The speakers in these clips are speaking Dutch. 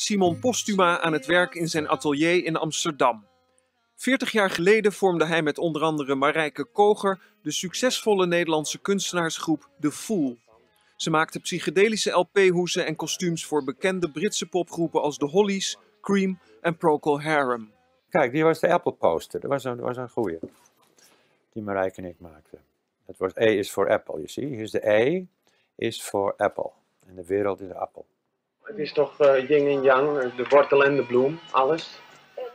Simon Postuma aan het werk in zijn atelier in Amsterdam. 40 jaar geleden vormde hij met onder andere Marijke Koger de succesvolle Nederlandse kunstenaarsgroep The Fool. Ze maakte psychedelische LP-hoesen en kostuums voor bekende Britse popgroepen als The Hollies, Cream en Procol Harum. Kijk, die was de Apple poster. Dat was een, was een goeie. Die Marijke en ik maakten. Het was E is voor Apple, je ziet. Hier is de E is voor Apple. En de wereld is de appel. Het is toch eh yin en yang, de wortel en de bloem, alles.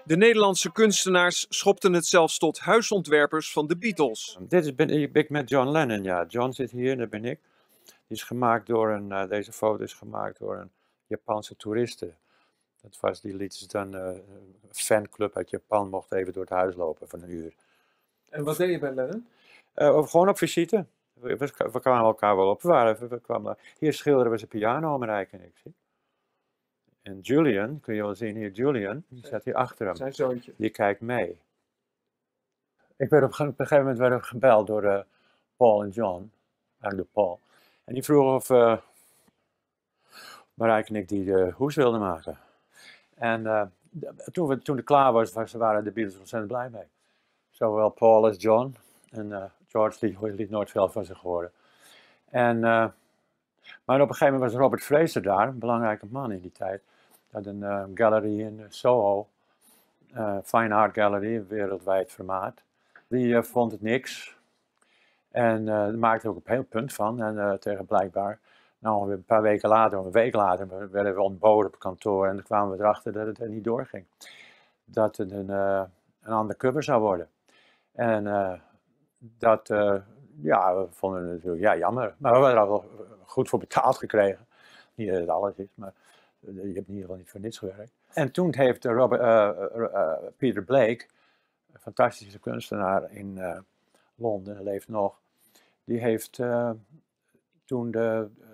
De Nederlandse kunstenaars schopten het zelfs tot huisontwerpers van de Beatles. Dit is ben, ik met John Lennon, ja. John zit hier, dat ben ik. Die is gemaakt door een, eh, deze foto is gemaakt door een Japanse toeriste. Dat was, die liet ze dan, eh, een fanclub uit Japan mocht even door het huis lopen van een uur. En wat deed je bij Lennon? Eh, of gewoon op visite. We, we, we kwamen elkaar wel op. We waren, we, we kwamen, hier schilderen we zijn piano, Marijke en ik. Zie. En Julian, kun je wel zien hier, Julian, die staat hier achter hem. Zijn zoontje. Die kijkt mee. Ik werd op, een- op een gegeven moment werd ik gebeld door eh, Paul en John, eigenlijk door Paul. En die vroegen of uh, Marijke en ik die de hoes wilden maken. En eh, toen, we, toen het klaar was, was, waren de Beatles ontzettend blij mee. Zowel Paul als John. En eh, George liet, liet nooit veel van zich horen. En, eh, maar op een gegeven moment was Robert Fraser daar, een belangrijke man in die tijd. Had een eh, gallery in eh, Soho, eh, Fine Art Gallery, wereldwijd formaat. Die eh, vond het niks. En daar maakte ook een heel punt van. En tegen blijkbaar, nou een paar weken later, of een week later, we- werden we ontboden op kantoor. En dan kwamen we erachter dat het er niet doorging. Dat het een, een undercover zou worden. En dat, ja, we vonden het natuurlijk ja, jammer. Maar we hebben er wel goed voor betaald gekregen. Niet dat het alles is, maar je hebt in ieder geval niet voor niets gewerkt. En toen heeft eh, Robert, eh, eh, eh, Peter Blake, een fantastische kunstenaar in eh, Londen, hij leeft nog, die heeft eh, toen de eh,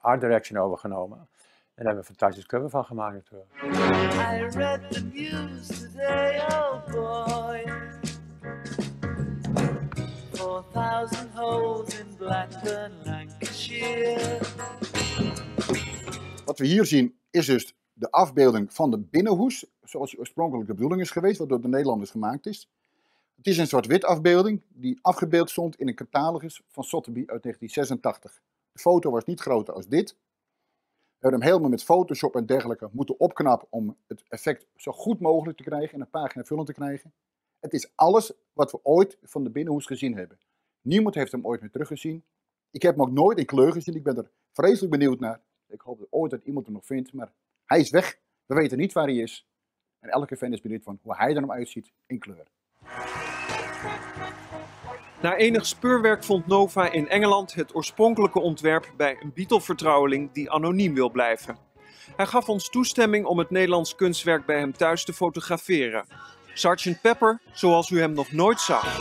art direction overgenomen. En daar hebben we een fantastisch cover van gemaakt natuurlijk. I read the news today, oh boy. Four thousand holes in Blackburn, Lancashire. Wat we hier zien is dus de afbeelding van de binnenhoes, zoals oorspronkelijk de bedoeling is geweest, wat door de Nederlanders gemaakt is. Het is een zwart-wit afbeelding die afgebeeld stond in een catalogus van Sotheby uit 1986. De foto was niet groter als dit. We hebben hem helemaal met Photoshop en dergelijke moeten opknappen om het effect zo goed mogelijk te krijgen en een pagina vullen te krijgen. Het is alles wat we ooit van de binnenhoes gezien hebben. Niemand heeft hem ooit meer teruggezien. Ik heb hem ook nooit in kleur gezien. Ik ben er vreselijk benieuwd naar. Ik hoop dat ooit dat iemand hem nog vindt, maar hij is weg. We weten niet waar hij is. En elke fan is benieuwd van hoe hij er nou uitziet in kleur. Na enig speurwerk vond Nova in Engeland het oorspronkelijke ontwerp bij een Beatle-vertrouweling die anoniem wil blijven. Hij gaf ons toestemming om het Nederlands kunstwerk bij hem thuis te fotograferen. Sgt. Pepper, zoals u hem nog nooit zag.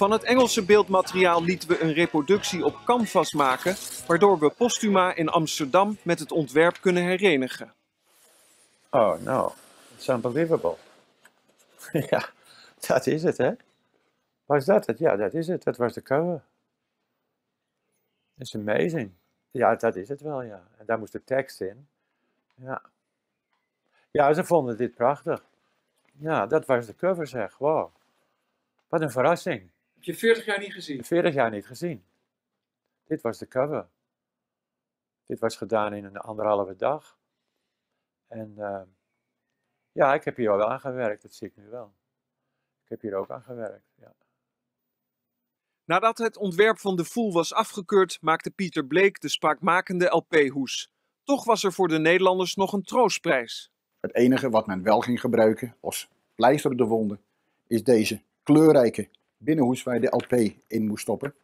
Van het Engelse beeldmateriaal lieten we een reproductie op canvas maken, waardoor we Postuma in Amsterdam met het ontwerp kunnen herenigen. Oh, no. It's unbelievable. ja, dat is het, hè? Was dat het? Ja, dat is het. Dat was de cover. It's amazing. Ja, dat is het wel, ja. En daar moest de tekst in. Ja. Ja, ze vonden dit prachtig. Ja, dat was de cover, zeg. Wow. Wat een verrassing. Heb je 40 jaar niet gezien? 40 jaar niet gezien. Dit was de cover. Dit was gedaan in een anderhalve dag. En eh, ja, ik heb hier wel aan gewerkt, dat zie ik nu wel. Ik heb hier ook aan gewerkt, ja. Nadat het ontwerp van de Fool was afgekeurd, maakte Pieter Blake de spraakmakende LP-hoes. Toch was er voor de Nederlanders nog een troostprijs. Het enige wat men wel ging gebruiken als pleister op de wonden is deze kleurrijke binnenhoes waar je de LP in moest stoppen.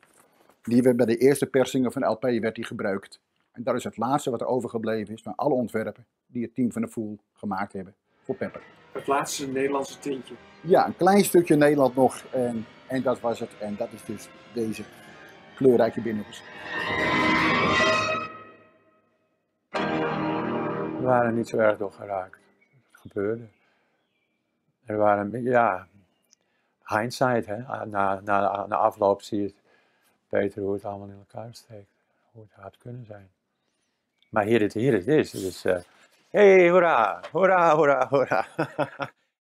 Die werd bij de eerste persingen van LP werd die gebruikt. En dat is het laatste wat er overgebleven is van alle ontwerpen die het team van de Fool gemaakt hebben voor Pepper. Het laatste Nederlandse tintje. Ja, een klein stukje Nederland nog en, en dat was het. En dat is dus deze kleurrijke binnenhoes. We waren niet zo erg door geraakt. Het gebeurde. Er waren, ja, hindsight, hè. Na, na, na afloop zie je weten hoe het allemaal in elkaar steekt. Hoe het had kunnen zijn. Maar hier het, hier het is. Eh, hey, hoera, hoera, hoera, hoera.